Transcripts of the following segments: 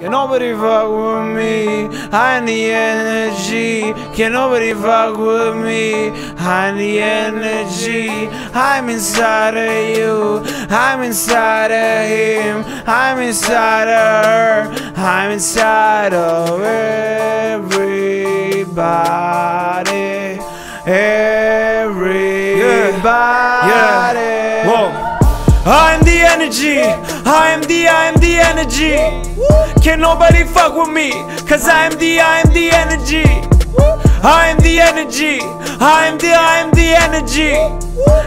Can nobody fuck with me? I need energy. Can nobody fuck with me? I need energy. I'm inside of you. I'm inside of him. I'm inside of her. I'm inside of everybody. Everybody. Yeah. Whoa. I'm the energy. I'm the, I'm the energy. Can nobody fuck with me? Cause I'm the, I'm the energy. I'm the energy. I'm the, I'm the energy.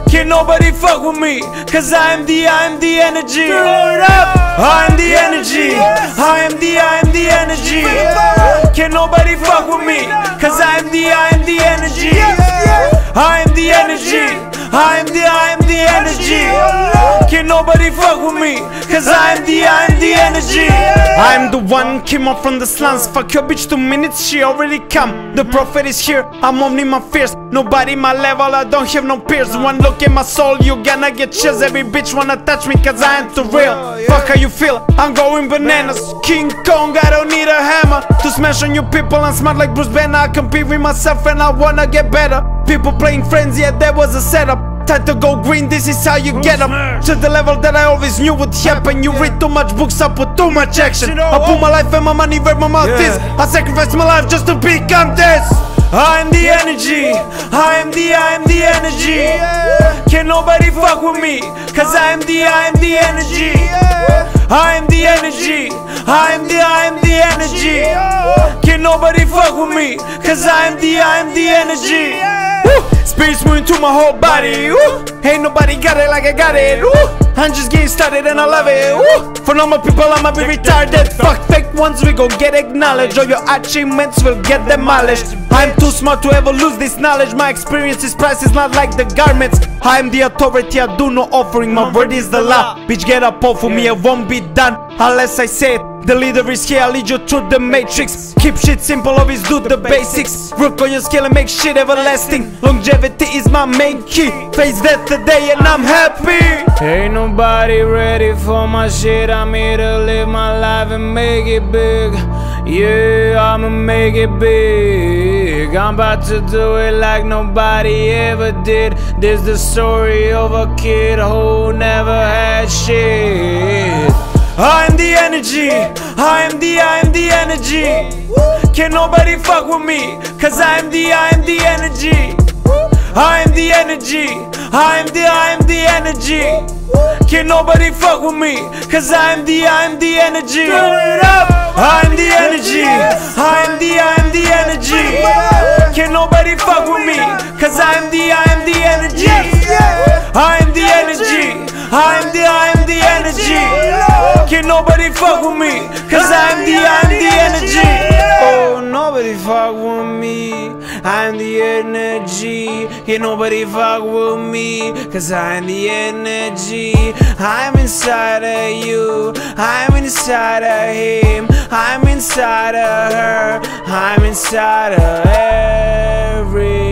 Can nobody fuck with me? Cause I'm the, I'm the energy. I'm the energy. I'm the, I'm the energy. Can nobody fuck with me? Cause nobody fuck with me? Cause I'm the, I'm the energy. I'm the one came up from the slums. Fuck your bitch two minutes, she already come. The prophet is here, I'm only my fears. Nobody my level, I don't have no peers. One look at my soul, you gonna get chills. Every bitch wanna touch me cause I am too real. Fuck how you feel, I'm going bananas. King Kong, I don't need a hammer to smash on you people. I'm smart like Bruce Banner. I compete with myself and I wanna get better. People playing friends, yeah, that was a setup. Time to go green, this is how you get up To the level that I always knew would happen You read too much books, I put too much action I put my life and my money where my mouth is I sacrifice my life just to become this I'm the energy, I am the, I am the energy Can nobody fuck with me, cause I am the, I am the energy I am the energy, I am the, I am the energy Can nobody fuck with me, cause I am the, I am the energy Woo! Spirits moving through my whole body. Woo! Ain't nobody got it like I got it. I'm just getting started and I love it. For normal people, I'ma be retarded. Fuck fake ones, we gon' get acknowledged. All your achievements will get demolished. I'm too smart to ever lose this knowledge. My experience is priceless, not like the garments. I'm the authority, I do no offering. My word is the law. Bitch, get up off of me, it won't be done unless I say it. The leader is here, I lead you through the matrix. Keep shit simple, always do the basics. Work on your skill and make shit everlasting. Longevity is my main key. Face death today and I'm happy. Ain't nobody ready for my shit. I'm here to live my life and make it big. Yeah, I'ma make it big. I'm about to do it like nobody ever did. This is the story of a kid who never had shit. I'm the energy, I'm the, I'm the energy. Can nobody fuck with me? Cause I'm the, I'm the energy. I'm the energy, I'm the, I'm the energy. Can nobody fuck with me? Cause I'm the, I'm the energy. I'm the energy, I'm the, I'm the energy. Can nobody fuck with me? Cause I'm the, I'm the energy. I'm the energy, I'm the, I'm the energy. Can nobody fuck with me? Cause I'm the, I'm Can nobody fuck with me? Cause I'm the energy. I'm inside of you. I'm inside of him. I'm inside of her. I'm inside of everybody.